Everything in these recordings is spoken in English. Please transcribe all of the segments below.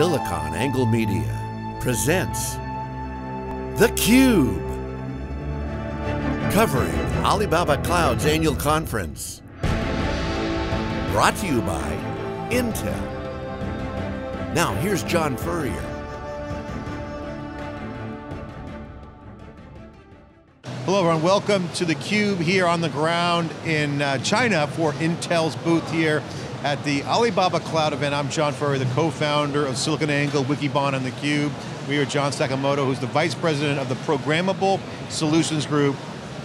SiliconANGLE Media presents The Cube, Covering Alibaba Cloud's annual conference. Brought to you by Intel. Now here's John Furrier. Hello everyone, welcome to theCUBE here on the ground in uh, China for Intel's booth here at the Alibaba Cloud event. I'm John Furrier, the co-founder of SiliconANGLE, Wikibon, and theCUBE. We are John Sakamoto, who's the Vice President of the Programmable Solutions Group.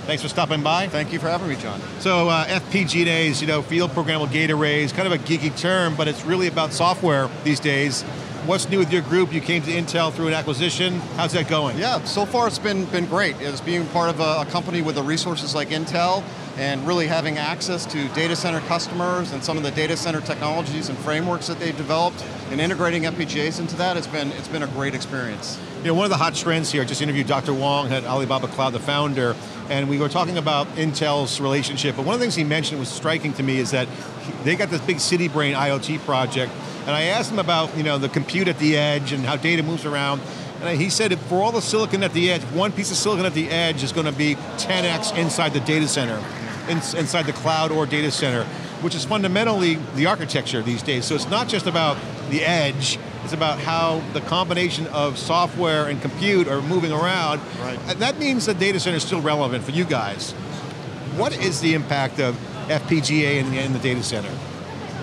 Thanks for stopping by. Thank you for having me, John. So uh, FPGAs, you know, field programmable gate arrays, kind of a geeky term, but it's really about software these days. What's new with your group? You came to Intel through an acquisition. How's that going? Yeah, so far it's been, been great. It's being part of a, a company with the resources like Intel and really having access to data center customers and some of the data center technologies and frameworks that they've developed and integrating FPGAs into that, it's been, it's been a great experience. You know, one of the hot trends here, I just interviewed Dr. Wong at Alibaba Cloud, the founder, and we were talking about Intel's relationship, but one of the things he mentioned was striking to me is that they got this big city brain IoT project, and I asked him about you know, the compute at the edge and how data moves around, and he said for all the silicon at the edge, one piece of silicon at the edge is going to be 10x inside the data center in, inside the cloud or data center, which is fundamentally the architecture these days. So it's not just about the edge, it's about how the combination of software and compute are moving around. Right. And that means the data center is still relevant for you guys. What is the impact of FPGA in the, in the data center?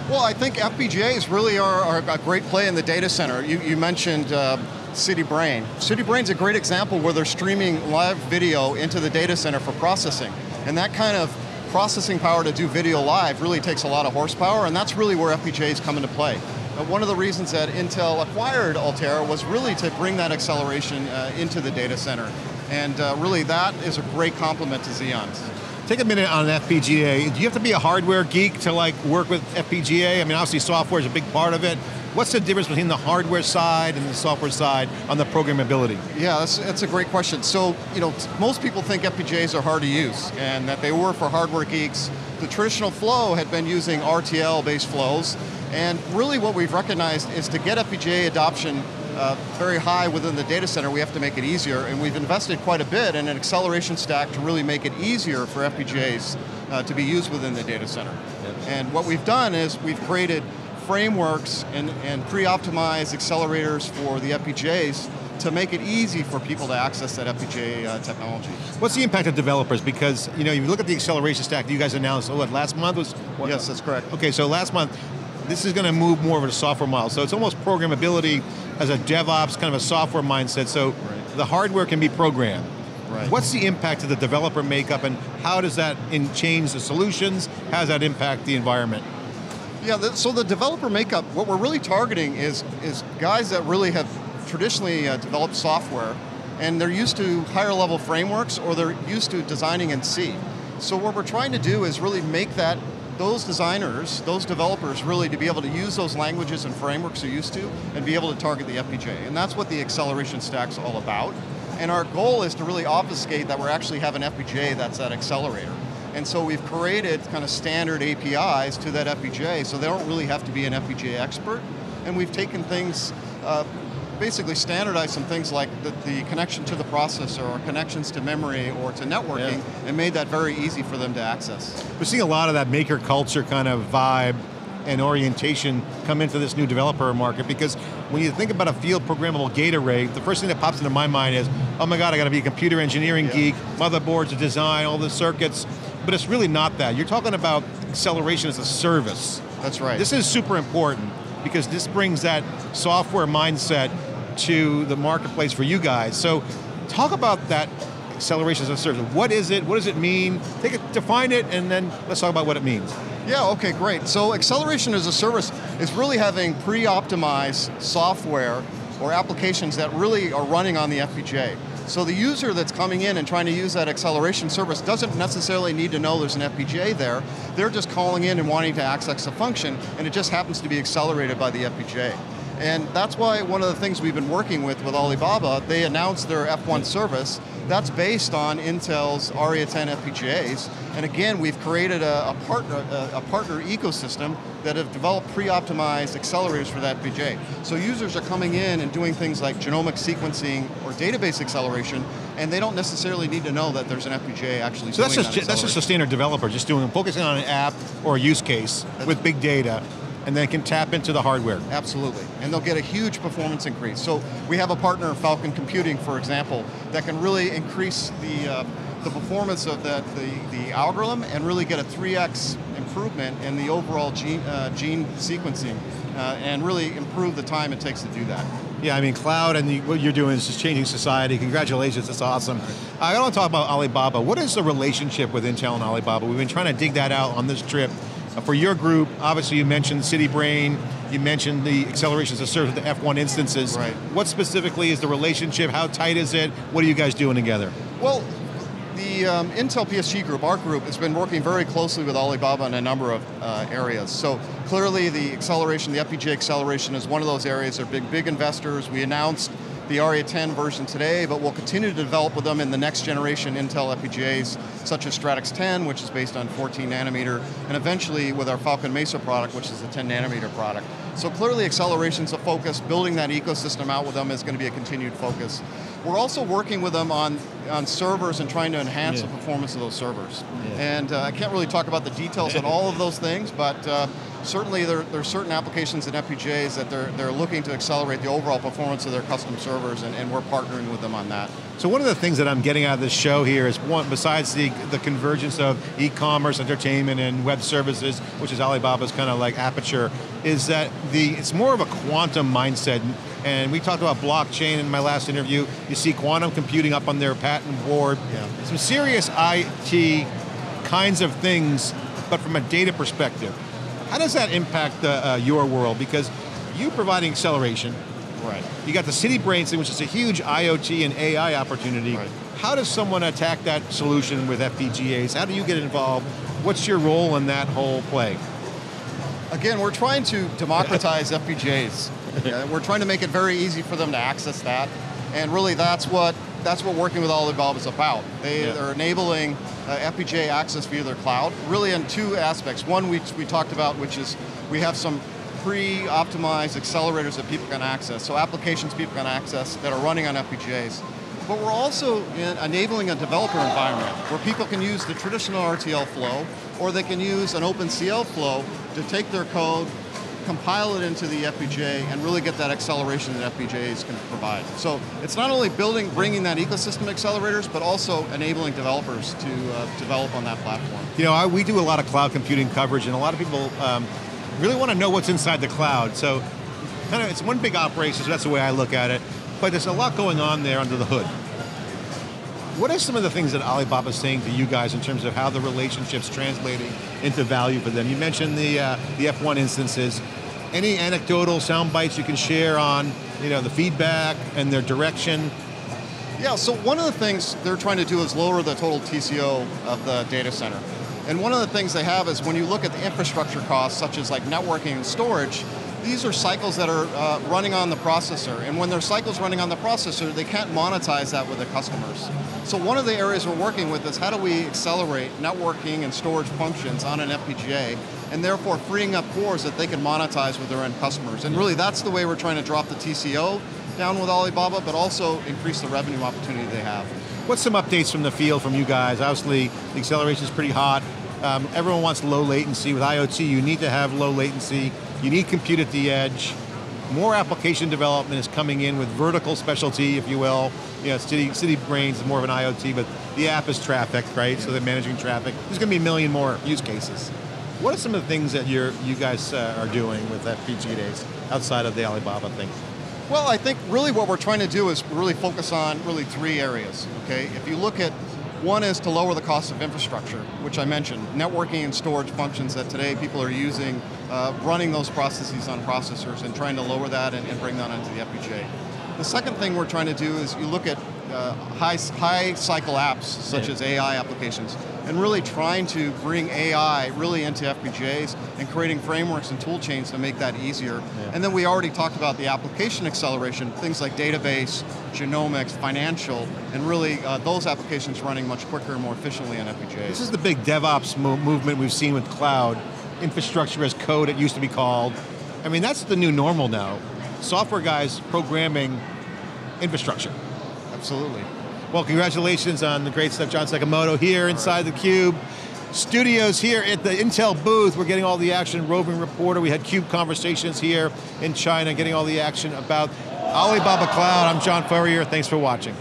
Well, I think FPGAs really are, are, a great play in the data center. You, you mentioned uh, CityBrain. CityBrain's a great example where they're streaming live video into the data center for processing. And that kind of processing power to do video live really takes a lot of horsepower, and that's really where FPGAs come into play. But one of the reasons that Intel acquired Altera was really to bring that acceleration uh, into the data center. And uh, really that is a great complement to Xeons. Take a minute on FPGA. Do you have to be a hardware geek to like work with FPGA? I mean, obviously software is a big part of it. What's the difference between the hardware side and the software side on the programmability? Yeah, that's, that's a great question. So, you know, most people think FPGAs are hard to use and that they were for hardware geeks. The traditional flow had been using RTL-based flows, and really what we've recognized is to get FPGA adoption uh, very high within the data center, we have to make it easier, and we've invested quite a bit in an acceleration stack to really make it easier for FPGAs uh, to be used within the data center. Yep. And what we've done is we've created frameworks and, and pre-optimized accelerators for the FPGAs to make it easy for people to access that FPGA uh, technology. What's the impact of developers? Because you know, you look at the acceleration stack that you guys announced, oh, what, last month was? What? Yes, that's correct. Okay, so last month, this is going to move more of a software model. So it's almost programmability as a DevOps, kind of a software mindset, so right. the hardware can be programmed. Right. What's the impact of the developer makeup and how does that change the solutions? How does that impact the environment? Yeah, the, so the developer makeup, what we're really targeting is, is guys that really have traditionally uh, developed software and they're used to higher level frameworks or they're used to designing in C. So what we're trying to do is really make that those designers, those developers really to be able to use those languages and frameworks they're used to and be able to target the FPGA. And that's what the acceleration stack's all about. And our goal is to really obfuscate that we're actually have an FPGA that's that accelerator. And so we've created kind of standard APIs to that FPGA so they don't really have to be an FPGA expert. And we've taken things uh, basically standardized some things like the, the, connection to the processor or connections to memory or to networking yeah. and made that very easy for them to access. We're seeing a lot of that maker culture kind of vibe and orientation come into this new developer market because when you think about a field programmable gate array, the first thing that pops into my mind is, oh my God, I got to be a computer engineering yeah. geek, motherboards to design, all the circuits, but it's really not that. You're talking about acceleration as a service. That's right. This is super important because this brings that software mindset to the marketplace for you guys. So talk about that acceleration as a service. What is it? What does it mean? Take it, define it, and then let's talk about what it means. Yeah, okay, great. So acceleration as a service is really having pre-optimized software or applications that really are running on the FPGA. So the user that's coming in and trying to use that acceleration service doesn't necessarily need to know there's an FPGA there. They're just calling in and wanting to access a function, and it just happens to be accelerated by the FPGA. And that's why one of the things we've been working with with Alibaba, they announced their F1 service, that's based on Intel's Arria 10 FPGAs. And again, we've created a, a partner, a, a, partner ecosystem that have developed pre-optimized accelerators for that FPGA. So users are coming in and doing things like genomic sequencing or database acceleration, and they don't necessarily need to know that there's an FPGA actually so that's just, that that's just a standard developer, just doing focusing on an app or a use case that's with big data, and then can tap into the hardware. Absolutely, and they'll get a huge performance increase. So we have a partner, Falcon Computing, for example, that can really increase the uh, the performance of that the, the algorithm and really get a 3x improvement in the overall gene, uh, gene sequencing uh, and really improve the time it takes to do that. Yeah, I mean, cloud and the, what you're doing is just changing society. Congratulations, that's awesome. I want to talk about Alibaba. What is the relationship with Intel and Alibaba? We've been trying to dig that out on this trip. Uh, for your group, obviously you mentioned City Brain, you mentioned the accelerations that serve the F1 instances. Right. What specifically is the relationship? How tight is it? What are you guys doing together? Well, the um, Intel PSG group, our group, has been working very closely with Alibaba in a number of uh, areas. So clearly the acceleration, the FPGA acceleration is one of those areas. They're big, big investors. We announced the Arria 10 version today, but we'll continue to develop with them in the next generation Intel FPGAs, such as Stratix 10, which is based on 14 nanometer, and eventually with our Falcon Mesa product, which is a 10 nanometer product. So clearly acceleration's a focus, building that ecosystem out with them is going to be a continued focus. We're also working with them on, on servers and trying to enhance yeah. the performance of those servers. Yeah. And uh, I can't really talk about the details on all of those things, but uh, certainly there, there, are certain applications in FPGAs that they're, they're looking to accelerate the overall performance of their custom servers, and, and we're partnering with them on that. So one of the things that I'm getting out of this show here is one, besides the, the convergence of e-commerce, entertainment, and web services, which is Alibaba's kind of like aperture, is that the it's more of a quantum mindset. And we talked about blockchain in my last interview. You see quantum computing up on their patent board. Yeah. Some serious IT kinds of things, but from a data perspective. How does that impact uh, your world? Because you providing acceleration, right? You got the City Brain thing, which is a huge IoT and AI opportunity. Right. How does someone attack that solution with FPGAs? How do you get involved? What's your role in that whole play? Again, we're trying to democratize FPGAs. Yeah, we're trying to make it very easy for them to access that, and really that's what that's what working with all the Alibaba is about. They yeah. are enabling uh, FPGA access via their cloud, really in two aspects. One we, we talked about, which is we have some pre-optimized accelerators that people can access, so applications people can access that are running on FPGAs. But we're also enabling a developer environment where people can use the traditional RTL flow, or they can use an OpenCL flow to take their code, compile it into the FPGA and really get that acceleration that FPGAs can provide. So it's not only building, bringing that ecosystem accelerators, but also enabling developers to uh, develop on that platform. You know, I, we do a lot of cloud computing coverage and a lot of people um, really want to know what's inside the cloud. So kind of, it's one big operation, so that's the way I look at it. But there's a lot going on there under the hood. What are some of the things that Alibaba is saying to you guys in terms of how the relationship's translating into value for them? You mentioned the uh, the F1 instances. Any anecdotal sound bites you can share on you know the feedback and their direction? Yeah, so one of the things they're trying to do is lower the total TCO of the data center. And one of the things they have is when you look at the infrastructure costs, such as like networking and storage, these are cycles that are uh, running on the processor. And when there's cycles running on the processor, they can't monetize that with the customers. So one of the areas we're working with is how do we accelerate networking and storage functions on an FPGA and therefore freeing up cores that they can monetize with their end customers. And really that's the way we're trying to drop the TCO down with Alibaba, but also increase the revenue opportunity they have. What's some updates from the field from you guys? Obviously, the acceleration is pretty hot. Um, everyone wants low latency. With IoT, you need to have low latency. You need compute at the edge. More application development is coming in with vertical specialty, if you will. You know, City, City Brains is more of an IoT, but the app is traffic, right? So they're managing traffic. There's going to be a million more use cases. What are some of the things that you're, you guys uh, are doing with FPGAs outside of the Alibaba thing? Well, I think really what we're trying to do is really focus on really three areas, okay? If you look at one is to lower the cost of infrastructure, which I mentioned, networking and storage functions that today people are using, uh, running those processes on processors and trying to lower that and, and, bring that into the FPGA. The second thing we're trying to do is you look at uh, high, high cycle apps, such yeah. as AI applications. And really trying to bring AI really into FPGAs and creating frameworks and tool chains to make that easier. Yeah. And then we already talked about the application acceleration, things like database, genomics, financial, and really uh, those applications running much quicker and more efficiently on FPGAs. This is the big DevOps mo movement we've seen with cloud, infrastructure as code it used to be called. I mean, that's the new normal now. Software guys programming infrastructure. Absolutely. Well, congratulations on the great stuff, John Sakamoto here inside the Cube. Studios here at the Intel booth. We're getting all the action. Roving reporter. We had Cube conversations here in China, getting all the action about Alibaba Cloud. I'm John Furrier. Thanks for watching.